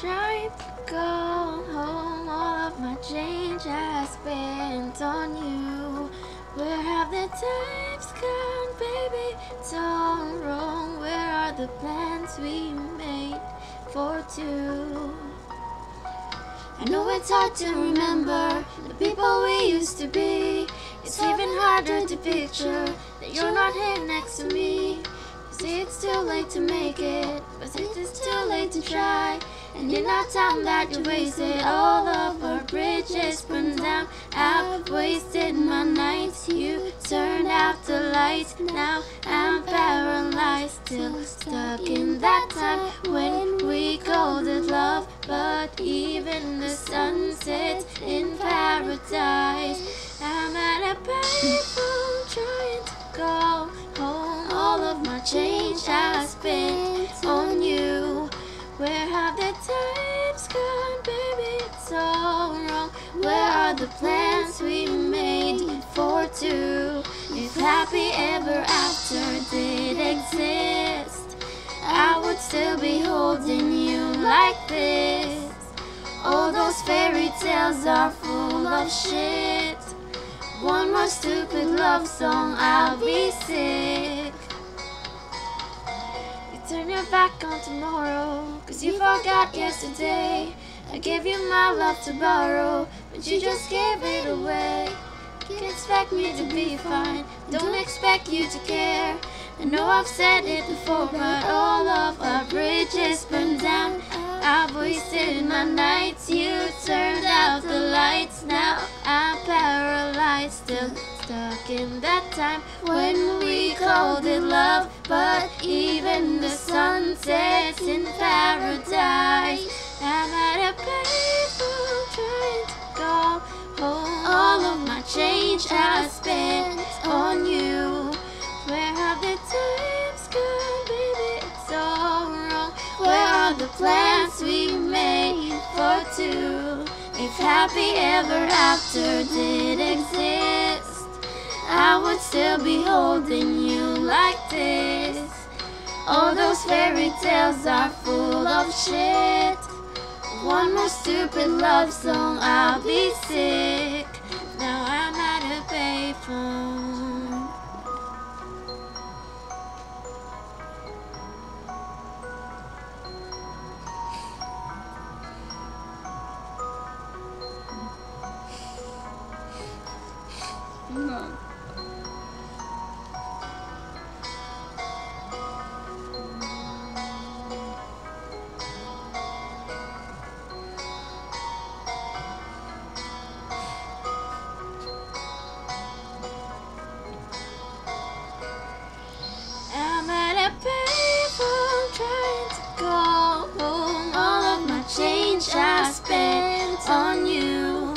trying to go home. All of my change I spent on you. Where have the times gone, baby? It's all wrong. Where are the plans we made for two? I know it's hard to remember the people we used to be. It's even harder to picture that you're not here next to me. It's too late to make it, but it is too late to try. And in our time that you wasted, all of our bridges burned down. I've wasted my nights, you turned out the lights. Now I'm paralyzed, still stuck in that time when we called it love. But even the sun sets in paradise. I'm at a payphone trying to go home. All of my change I spent on you. Where have the times gone, baby? It's all wrong. Where are the plans we made for two? If happy ever after did exist, I would still be holding you like this. All those fairy tales are full of shit. One more stupid love song, I'll be sick. Turn your back on tomorrow, cause you forgot yesterday. I gave you my love to borrow, but you just gave it away. Can't expect me to be fine, don't expect you to care. I know I've said it before, but all of our bridges burned down. I've wasted my nights, you turned out the lights. Now I'm paralyzed, still stuck in that time when we called it love. But even the sun sets in paradise. I'm at a payphone trying to go home. All of my change I spent on you. Where have the times gone, baby? It's all wrong. Where are the plans we made for two? If happy ever after did exist, I would still be holding you like this. All those fairy tales are full of shit. One more stupid love song, I'll be sick. Now I'm at a payphone. No. My I spent on you.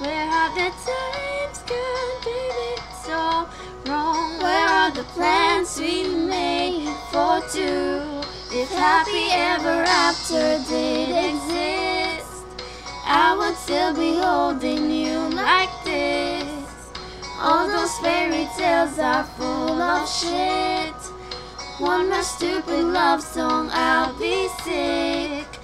Where have the times gone, baby? All wrong. Where are the plans we made for two? If happy ever after did exist, I would still be holding you like this. All those fairy tales are full of shit. One more stupid love song, I'll be sick.